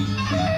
Música